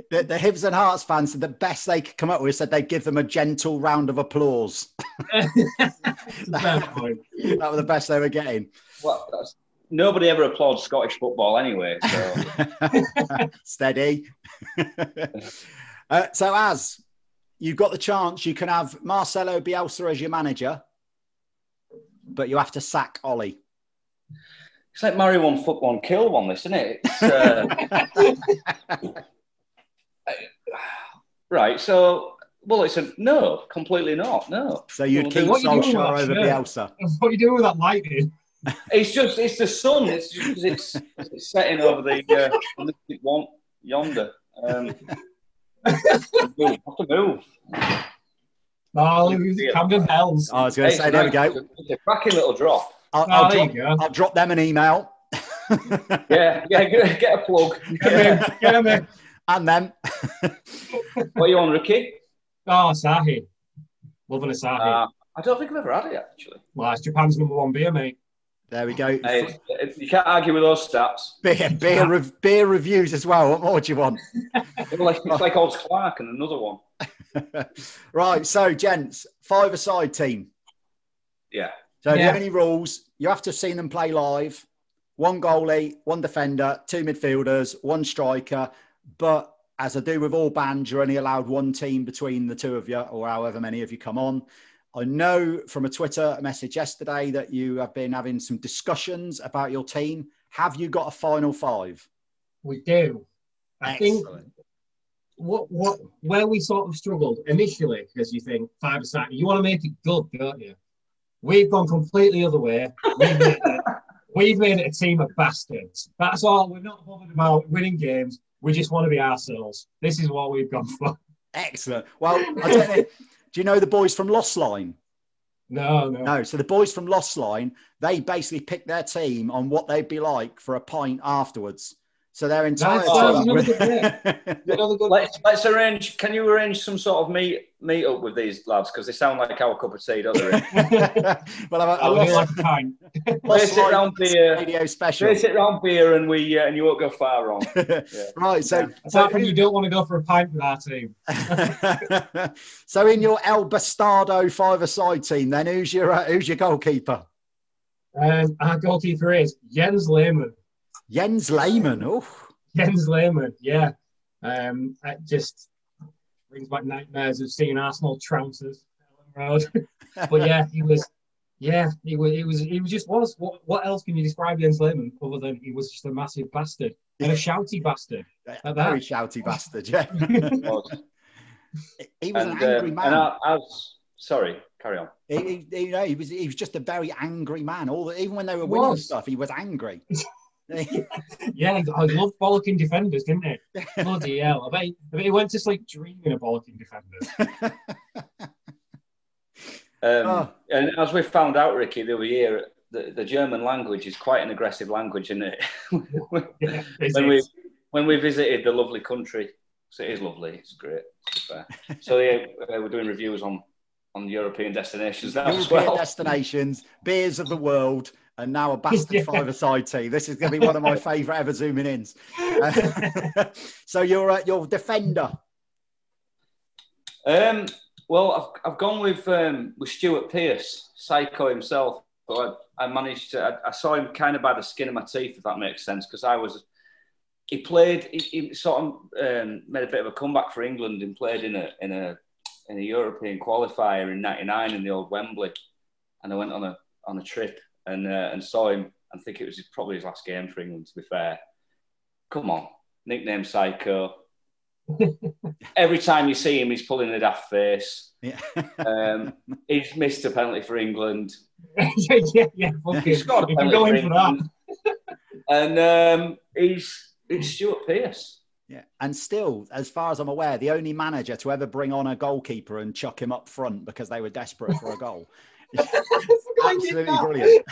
the, the Hibs and Hearts fans said the best they could come up with said they'd give them a gentle round of applause. that, that was the best they were getting. Well, nobody ever applauds Scottish football anyway. So. Steady. uh, so, as you've got the chance, you can have Marcelo Bielsa as your manager, but you have to sack Ole. It's like marry one, fuck one, kill one. This, isn't it? Uh, right. So, well, it's a no, completely not. No. So you'd keep Solskjaer over Bielsa. What are you doing with that lighting? It's just it's the sun. It's just it's, it's setting over the uh, one yonder. Um, have to move. Oh, Camden Hells. I was going to say, there we go. It's a cracking little drop. I'll, oh, I'll, drop, I'll drop them an email. yeah, yeah, get, get a plug. Get get in. And them. what are you on, Ricky? Oh, Asahi. Loving Asahi. Uh, I don't think I've ever had it, actually. Well, it's Japan's number one beer, mate. There we go. Hey, you can't argue with those stats. Beer, beer, rev- beer reviews as well. What more do you want? it's like, it's like Old Clark and another one. right, so, gents, five-a-side team. Yeah. So, if you have any rules, you have to have seen them play live. One goalie, one defender, two midfielders, one striker. But as I do with all bands, you're only allowed one team between the two of you, or however many of you come on. I know from a Twitter message yesterday that you have been having some discussions about your team. Have you got a final five? We do. I Excellent. think what what where we sort of struggled initially because you think five aside, you want to make it good, don't you? We've gone completely the other way. We've made, it, we've made it a team of bastards. That's all. We're not bothered about winning games. We just want to be ourselves. This is what we've gone for. Excellent. Well, I don't know. Do you know the boys from Lost Line? No, no. No. So the boys from Lost Line, they basically picked their team on what they'd be like for a pint afterwards. So their entire let's, let's arrange. Can you arrange some sort of meet meet up with these lads because they sound like our cup of tea, don't they? well, I, I lost, like a pint. Place it round beer. Radio special. Place it round beer, and we uh, and you won't go far wrong. Yeah. right. So, yeah. so you don't want to go for a pint with our team. so, in your El Bastardo five-a-side team, then who's your uh, who's your goalkeeper? Um, our goalkeeper is Jens Lehmann. Jens Lehmann. Oh, Jens Lehmann. Yeah, um, it just brings back nightmares of seeing Arsenal trouncers road. but yeah, he was. Yeah, he was. He was. He was just was. What, what else can you describe Jens Lehmann other than he was just a massive bastard and a shouty bastard? A very shouty bastard. Yeah. he was and, an angry uh, man. And I, I was, sorry, carry on. He, he, you know, he was. He was just a very angry man. All the, even when they were winning stuff, he was angry. yeah, I love bollocking defenders, didn't it? Bloody hell. I bet, he, I bet he went to sleep dreaming of bollocking defenders. um, oh. And as we found out, Ricky, the other year, the, the German language is quite an aggressive language, isn't it? yeah, when we when we visited the lovely country. So it is lovely. It's great. To be fair. So yeah, uh, we're doing reviews on on European destinations now as European well. destinations, beers of the world, and now a bastard Yeah. five-a-side tea. This is going to be one of my favourite ever zooming ins. Uh, so you're uh, your defender. Um, well, I've, I've gone with um, with Stuart Pearce, Psycho himself. But I, I managed to. I, I saw him kind of by the skin of my teeth, if that makes sense, because I was. He played. He, he sort of um, made a bit of a comeback for England and played in a in a in a European qualifier in '99 in the old Wembley, and I went on a on a trip and uh, and saw him. I think it was probably his last game for England. To be fair, come on, nickname Psycho. Every time you see him, he's pulling a daft face. Yeah. Um, he's missed a penalty for England. yeah, yeah, yeah. Fuck He it. scored a penalty for England. and um, he's it's Stuart Pearce. Yeah, and still, as far as I'm aware, the only manager to ever bring on a goalkeeper and chuck him up front because they were desperate for a goal. Absolutely brilliant.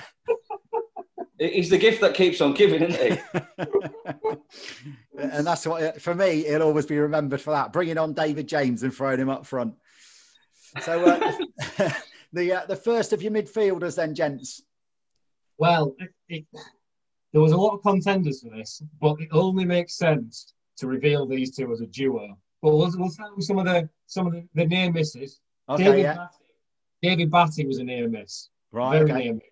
He's the gift that keeps on giving, isn't he? and that's what, for me, he'll always be remembered for that. Bringing on David James and throwing him up front. So uh, the uh, the first of your midfielders, then, gents. Well, it, it, there was a lot of contenders for this, but it only makes sense to reveal these two as a duo. But we'll, we'll start with some of the some of the, the near misses. Okay, David, yeah, Batty, David Batty was a near miss. right. Very Okay. near miss.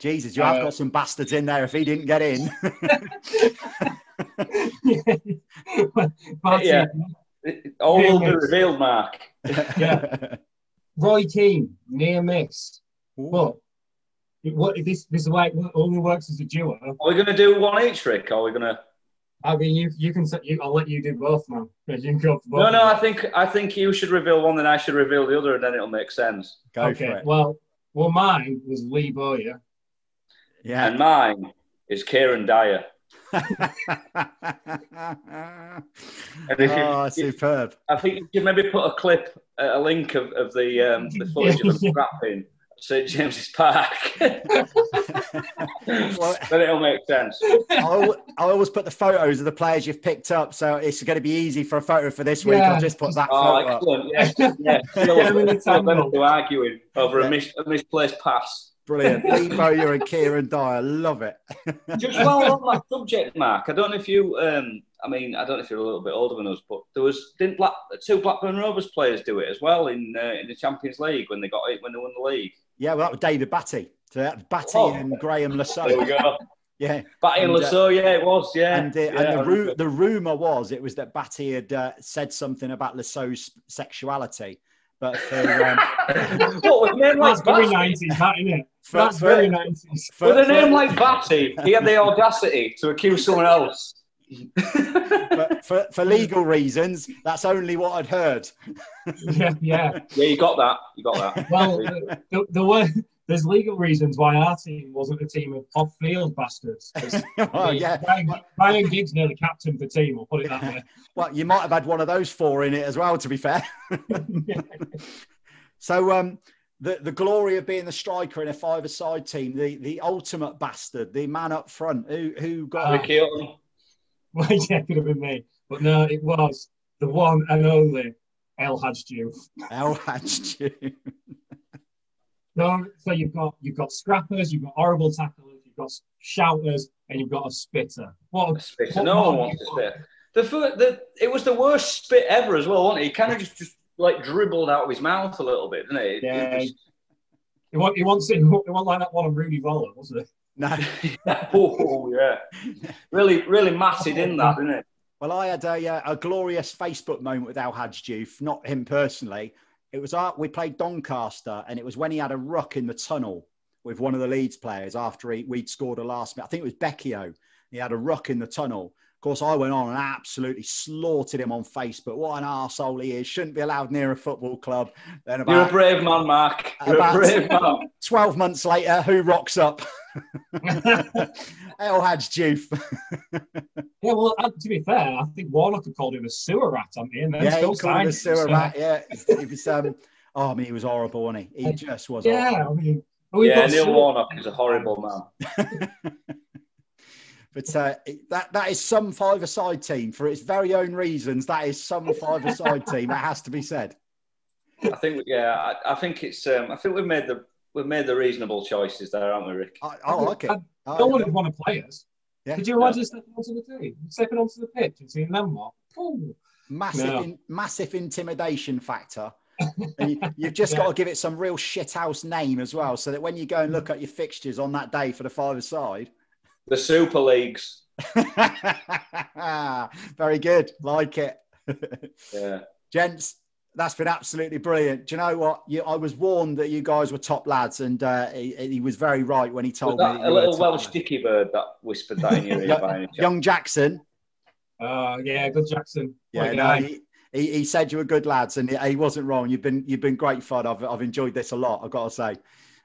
Jesus, you have Uh, got some bastards in there if he didn't get in. Batty, Yeah. All will be revealed, Mark. Yeah. Roy Keane, near miss. But it, what, this this is why it only works as a duo. Are we going to do one each, Rick? Or are we going to? I mean, you you can say- you, I'll let you do both, man. Because you can go for both. No, no. I think I think you should reveal one, then I should reveal the other, and then it'll make sense. Go okay. for it. Well, well, mine was Lee Bowyer. Yeah. And mine is Kieran Dyer. if you- oh, superb. I think you could maybe put a clip, a link of, of the um, the footage of the scrapping at St James's Park. Well- then it'll make sense. I al- I always put the photos of the players you've picked up, so it's going to be easy for a photo for this week. Yeah. I'll just put that Oh, photo up. excellent! Yes, yes. Still, Yeah, I'm still arguing over Yeah. a, mis- a misplaced pass. Brilliant. Lee Bowyer and Kieran Dyer. Love it. Just while on that subject, Mark, I don't know if you, um, I mean, I don't know if you're a little bit older than us, but there was didn't Black, two Blackburn Rovers players do it as well in uh, in the Champions League when they got it when they won the league. Yeah, well, that was David Batty. So that's Batty Oh. and Graeme There we go. Yeah. Batty and And, uh, yeah, it was, yeah. And, uh, yeah, and the, ru- the rumor was it was that Batty had uh, said something about Le Saux's sexuality. But for, um, what with a name like That's very Batty? nineties, that isn't it? for, That's for- very nineties. for- With a for- name like Batty, he had the audacity to accuse someone else. For, for, for legal reasons, that's only what I'd heard. Yeah, yeah. Yeah, you got that. You got that. Well, there, there were there's legal reasons why our team wasn't a team of off-field bastards. oh, yeah. Ryan, Ryan Giggs nearly captained the team. We'll put it that way. Well, you might have had one of those four in it as well, to be fair. so, um, the, the glory of being the striker in a five-a-side team, the, the ultimate bastard, the man up front, who who got Ricky Hutton. Well, yeah, it could have been me, but no, it was the one and only El Hadj Diouf. El Hadj. No, so you've got you've got scrappers, you've got horrible tacklers, you've got shouters, and you've got a spitter. What? A, Spit. what No one wants do to spit. The, fir- the it was the worst spit ever as well, wasn't it? He kind of just, just like dribbled out of his mouth a little bit, didn't it? It- Yeah. it He want he wants it. He want like that one on Rudi Völler, wasn't it? No. oh yeah, really, really matted in that, didn't it? Well, I had a, uh, a glorious Facebook moment with El Hadj not him personally. It was uh, we played Doncaster, and it was when he had a ruck in the tunnel with one of the Leeds players after he, we'd scored a last minute. I think it was Becchio. He had a ruck in the tunnel. Of course, I went on and absolutely slaughtered him on Facebook. What an arsehole he is. Shouldn't be allowed near a football club. Then about, You're a brave man, Mark. You're a brave man. 12 months later, who rocks up? El Hadj Diouf. Yeah, well, uh, to be fair, I think Warnock had called him a sewer rat on me, and then yeah, still he called him a sewer so- rat. Yeah, it was. Um, oh, I mean, he was horrible, wasn't he? He just was. Yeah, horrible. I mean, Yeah, Neil sewer- Warnock is a horrible man. But uh, that that is some five-a-side team for its very own reasons. That is some five-a-side team. It has to be said. I think, yeah, I, I think it's. Um, I think we've made the we've made the reasonable choices there, haven't we, Rick? I, I like it. no one would want to play us. Yeah. Could you imagine stepping onto the team, stepping onto the pitch and seeing them what? Massive, No. in, massive intimidation factor. And you, you've just Yeah. got to give it some real shithouse name as well, so that when you go and look at your fixtures on that day for the five-a-side, The Super Leagues. very good, like it. Yeah. Gents, that's been absolutely brilliant. Do you know what? You, I was warned that you guys were top lads, and uh, he, he was very right when he Was told me. that that a little Welsh lad. dicky bird that whispered that in your ear by? Young Jackson, Uh, yeah, good Jackson. yeah, no, he, he, he said you were good lads, and he, he wasn't wrong. You've been you've been great fun. I've I've enjoyed this a lot. I've got to say,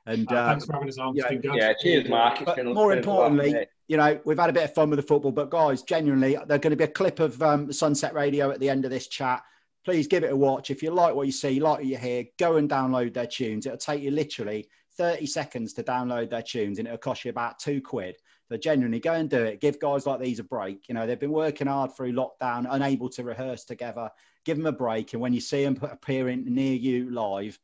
and Uh, uh, thanks for having us on. It's yeah, been good. Yeah, cheers, Mark. It's But been, more been a laugh, importantly, mate. you know, we've had a bit of fun with the football, but guys, genuinely, there's going to be a clip of um, Sunset Radio at the end of this chat. Please give it a watch. If you like what you see, like what you hear, go and download their tunes. It'll take you literally 30 seconds to download their tunes and it'll cost you about two quid. So genuinely go and do it. Give guys like these a break. You know, they've been working hard through lockdown, unable to rehearse together. Give them a break. And when you see them appearing near you live,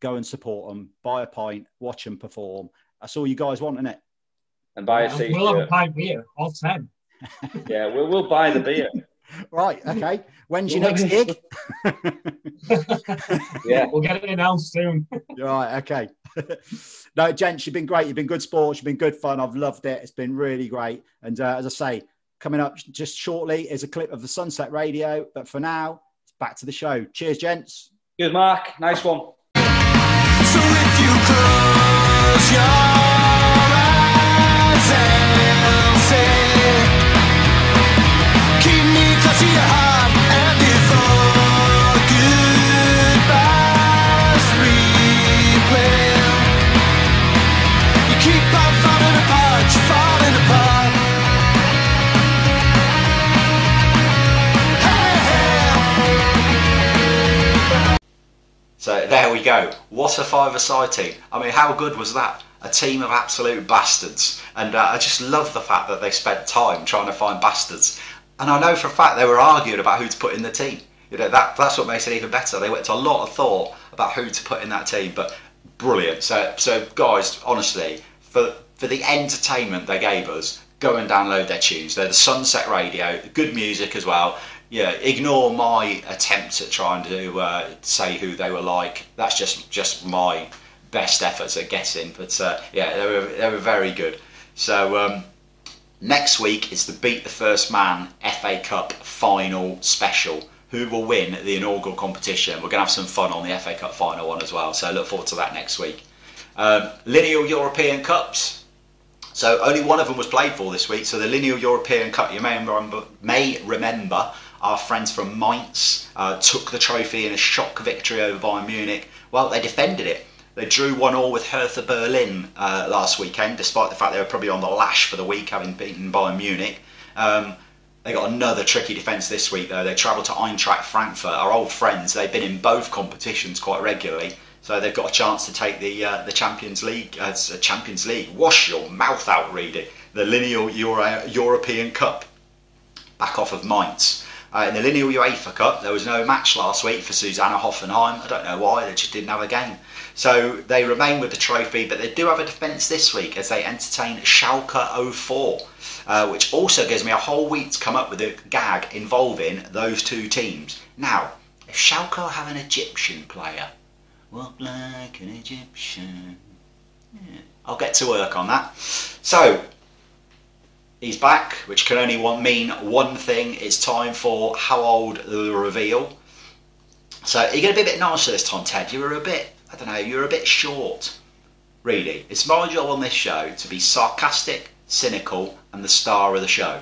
go and support them, buy a pint, watch them perform. That's all you guys want, isn't it? And buy a And we'll have a t-shirt. pint beer, all 10. Yeah, we'll, we'll buy the beer. Right. Okay. When's your next gig? Yeah. We'll get it announced soon. right. Okay. no, gents, you've been great. You've been good sports. You've been good fun. I've loved it. It's been really great. And uh, as I say, coming up just shortly is a clip of the Sunset Radio. But for now, it's back to the show. Cheers, gents. Cheers, Mark. Nice one. So So there we go. What a five-a-side team. I mean, how good was that? A team of absolute bastards. And uh, I just love the fact that they spent time trying to find bastards. And I know for a fact they were arguing about who to put in the team. You know, that, that's what makes it even better. They went to a lot of thought about who to put in that team. But brilliant. So, so guys, honestly, for, for the entertainment they gave us, go and download their tunes. They're the Sunset Radio, good music as well. Yeah, ignore my attempts at trying to uh, say who they were like. That's just just my best efforts at guessing. But uh, yeah, they were they were very good. So um, next week is the Beat the First Man FA Cup final special. Who will win the inaugural competition? We're going to have some fun on the FA Cup final one as well. So look forward to that next week. Um, lineal European Cups. So only one of them was played for this week. So the Lineal European Cup, you may remember, may remember our friends from Mainz uh, took the trophy in a shock victory over Bayern Munich. Well, they defended it. They drew one all with Hertha Berlin uh, last weekend, despite the fact they were probably on the lash for the week, having beaten Bayern Munich. Um, they got another tricky defence this week, though. They travelled to Eintracht Frankfurt, our old friends. They've been in both competitions quite regularly, so they've got a chance to take the uh, the Champions League as a Champions League. Wash your mouth out, Reedy. The lineal Euro- European Cup. Back off of Mainz. Uh, in the lineal UEFA Cup, there was no match last week for Susanna Hoffenheim. I don't know why, they just didn't have a game. So they remain with the trophy, but they do have a defence this week as they entertain Schalke 04, uh, which also gives me a whole week to come up with a gag involving those two teams. Now, if Schalke have an Egyptian player, walk like an Egyptian. Yeah, I'll get to work on that. So, he's back, which can only one, mean one thing. It's time for how old the reveal. So you're going to be a bit nicer this time, Ted. You were a bit, I don't know, you were a bit short. Really, it's my job on this show to be sarcastic, cynical, and the star of the show.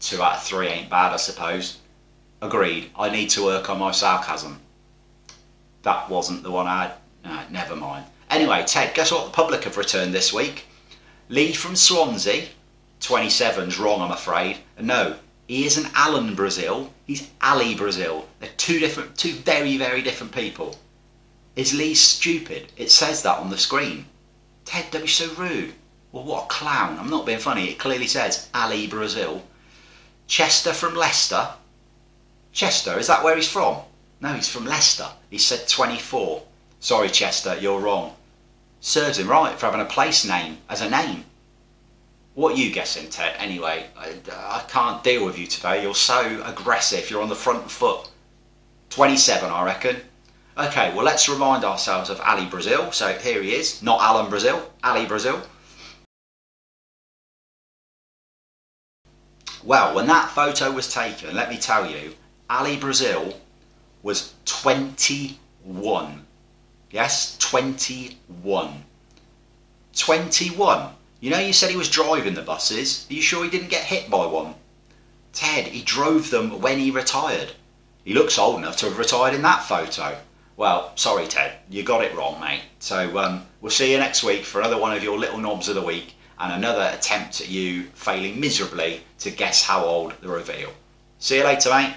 Two out of three ain't bad, I suppose. Agreed. I need to work on my sarcasm. That wasn't the one I had. No, never mind. Anyway, Ted, guess what the public have returned this week? Lee from Swansea, 27's wrong, I'm afraid. No, he isn't Alan Brazil. He's Ali Brazil. They're two different, two very, very different people. Is Lee stupid? It says that on the screen. Ted, don't be so rude. Well, what a clown. I'm not being funny. It clearly says Ali Brazil. Chester from Leicester. Chester, is that where he's from? No, he's from Leicester. He said 24. Sorry, Chester, you're wrong. Serves him right for having a place name as a name. What you guessing, Ted? Anyway, I, I can't deal with you today. You're so aggressive. You're on the front foot. 27, I reckon. Okay, well, let's remind ourselves of Ali Brazil. So here he is, not Alan Brazil, Ali Brazil. Well, when that photo was taken, let me tell you, Ali Brazil was 21. Yes, 21. 21. You know, you said he was driving the buses. Are you sure he didn't get hit by one? Ted, he drove them when he retired. He looks old enough to have retired in that photo. Well, sorry, Ted, you got it wrong, mate. So um, we'll see you next week for another one of your little knobs of the week and another attempt at you failing miserably to guess how old the reveal. See you later, mate.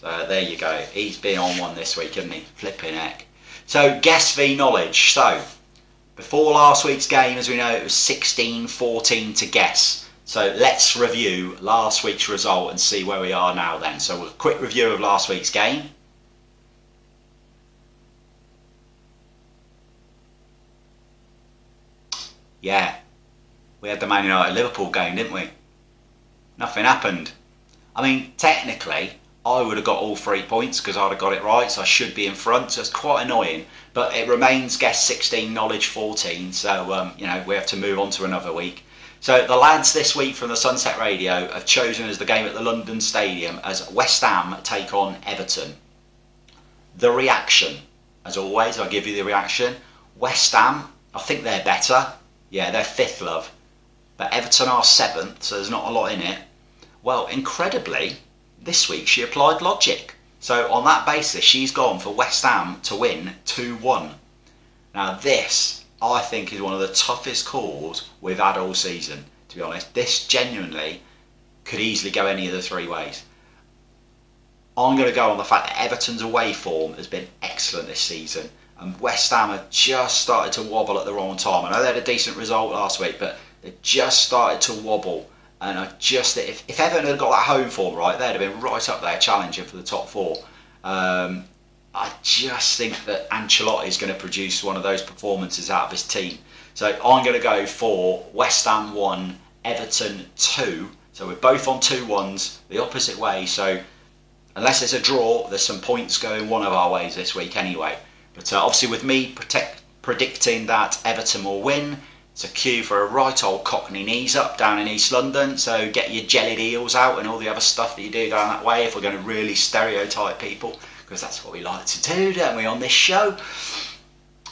So there you go. He's been on one this week, hasn't he? Flipping heck. So guess v knowledge. So before last week's game, as we know, it was 16-14 to guess. So let's review last week's result and see where we are now then. So a quick review of last week's game. Yeah, we had the Man United Liverpool game, didn't we? Nothing happened. I mean, technically, I would have got all three points because I'd have got it right, so I should be in front. So it's quite annoying, but it remains guess 16, knowledge 14. So um, you know we have to move on to another week. So the lads this week from the Sunset Radio have chosen as the game at the London Stadium as West Ham take on Everton. The reaction, as always, I'll give you the reaction. West Ham, I think they're better. Yeah, they're fifth, love. But Everton are seventh, so there's not a lot in it. Well, incredibly, this week she applied logic. So on that basis, she's gone for West Ham to win 2-1. Now this, I think, is one of the toughest calls we've had all season, to be honest. This genuinely could easily go any of the three ways. I'm going to go on the fact that Everton's away form has been excellent this season, and West Ham have just started to wobble at the wrong time. I know they had a decent result last week, but they just started to wobble. And I just if, if Everton had got that home form right, they'd have been right up there challenging for the top four. Um, I just think that Ancelotti is going to produce one of those performances out of his team. So I'm going to go for West Ham one, Everton two. So we're both on two ones, the opposite way. So unless it's a draw, there's some points going one of our ways this week anyway. But uh, obviously, with me protect, predicting that Everton will win, it's a cue for a right old Cockney knees up down in East London. So get your jellied eels out and all the other stuff that you do down that way if we're going to really stereotype people, because that's what we like to do, don't we, on this show?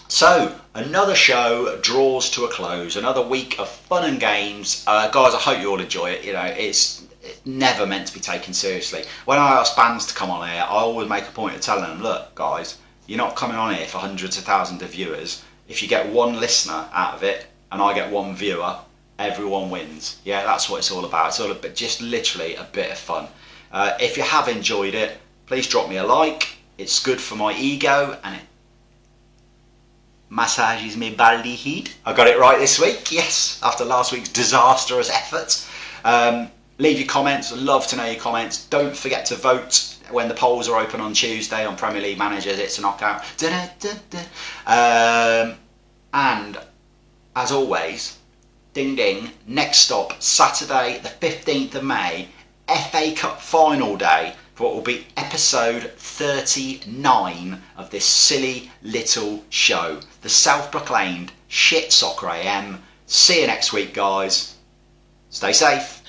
So, another show draws to a close. Another week of fun and games. Uh, guys, I hope you all enjoy it. You know, it's, it's never meant to be taken seriously. When I ask bands to come on here, I always make a point of telling them, look, guys, you're not coming on here for hundreds of thousands of viewers. If you get one listener out of it and I get one viewer, everyone wins. Yeah, that's what it's all about. It's all a bit, just literally a bit of fun. Uh, if you have enjoyed it, please drop me a like. It's good for my ego and it massages me belly heat. I got it right this week, yes, after last week's disastrous effort. Um, leave your comments, love to know your comments. Don't forget to vote when the polls are open on Tuesday on Premier League managers. It's a knockout. Um, and as always, ding ding, next stop, Saturday, the 15th of May, FA Cup final day for what will be episode 39 of this silly little show. The self proclaimed Shit Soccer AM. See you next week, guys. Stay safe.